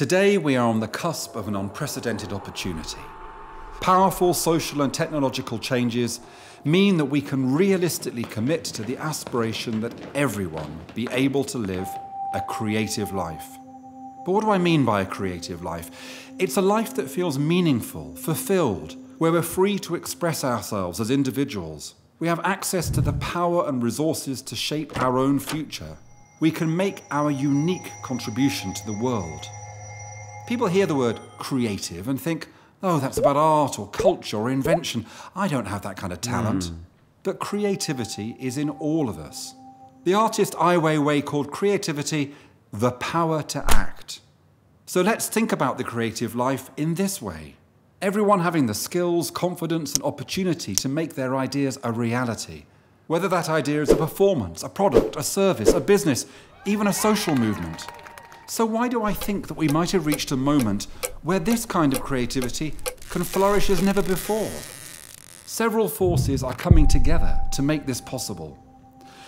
Today, we are on the cusp of an unprecedented opportunity. Powerful social and technological changes mean that we can realistically commit to the aspiration that everyone be able to live a creative life. But what do I mean by a creative life? It's a life that feels meaningful, fulfilled, where we're free to express ourselves as individuals. We have access to the power and resources to shape our own future. We can make our unique contribution to the world. People hear the word creative and think, oh, that's about art or culture or invention. I don't have that kind of talent. Mm. But creativity is in all of us. The artist Ai Weiwei called creativity the power to act. So let's think about the creative life in this way. Everyone having the skills, confidence, and opportunity to make their ideas a reality. Whether that idea is a performance, a product, a service, a business, even a social movement. So, why do I think that we might have reached a moment where this kind of creativity can flourish as never before? Several forces are coming together to make this possible.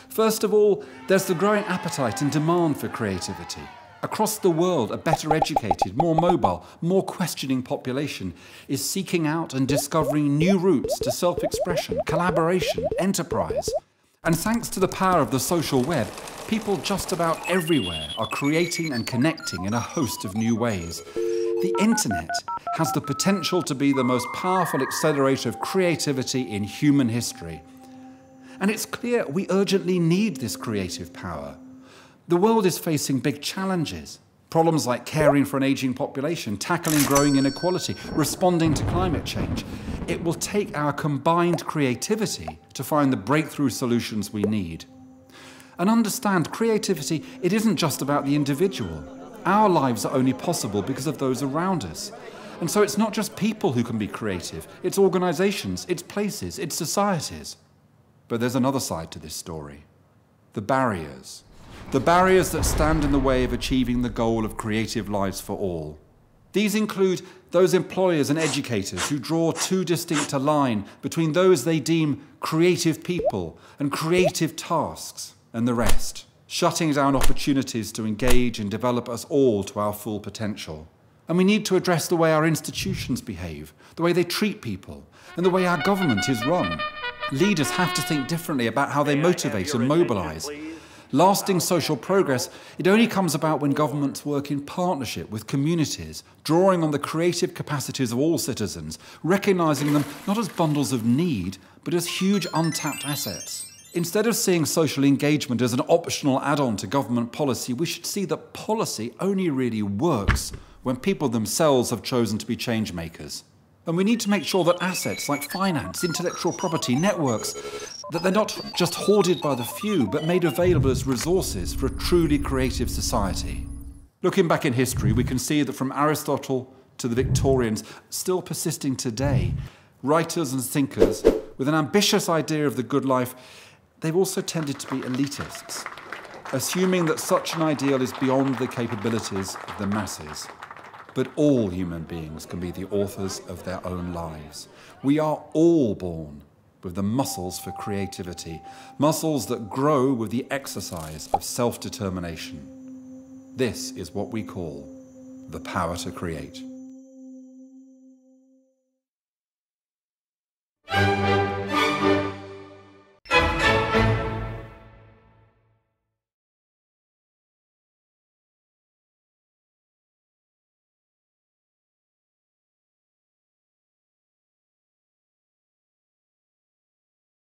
First of all, there's the growing appetite and demand for creativity. Across the world, a better educated, more mobile, more questioning population is seeking out and discovering new routes to self expression, collaboration, enterprise. And thanks to the power of the social web, people just about everywhere are creating and connecting in a host of new ways. The internet has the potential to be the most powerful accelerator of creativity in human history. And it's clear we urgently need this creative power. The world is facing big challenges. Problems like caring for an aging population, tackling growing inequality, responding to climate change. It will take our combined creativity to find the breakthrough solutions we need. And understand creativity, it isn't just about the individual. Our lives are only possible because of those around us. And so it's not just people who can be creative, it's organizations, it's places, it's societies. But there's another side to this story the barriers the barriers that stand in the way of achieving the goal of creative lives for all. These include those employers and educators who draw too distinct a line between those they deem creative people and creative tasks and the rest, shutting down opportunities to engage and develop us all to our full potential. And we need to address the way our institutions behave, the way they treat people, and the way our government is run. Leaders have to think differently about how they motivate and mobilize Lasting social progress, it only comes about when governments work in partnership with communities, drawing on the creative capacities of all citizens, recognising them not as bundles of need, but as huge untapped assets. Instead of seeing social engagement as an optional add on to government policy, we should see that policy only really works when people themselves have chosen to be change makers. And we need to make sure that assets like finance, intellectual property, networks, that they're not just hoarded by the few, but made available as resources for a truly creative society. Looking back in history, we can see that from Aristotle to the Victorians, still persisting today, writers and thinkers with an ambitious idea of the good life, they've also tended to be elitists, assuming that such an ideal is beyond the capabilities of the masses. But all human beings can be the authors of their own lives. We are all born with the muscles for creativity, muscles that grow with the exercise of self determination. This is what we call the power to create.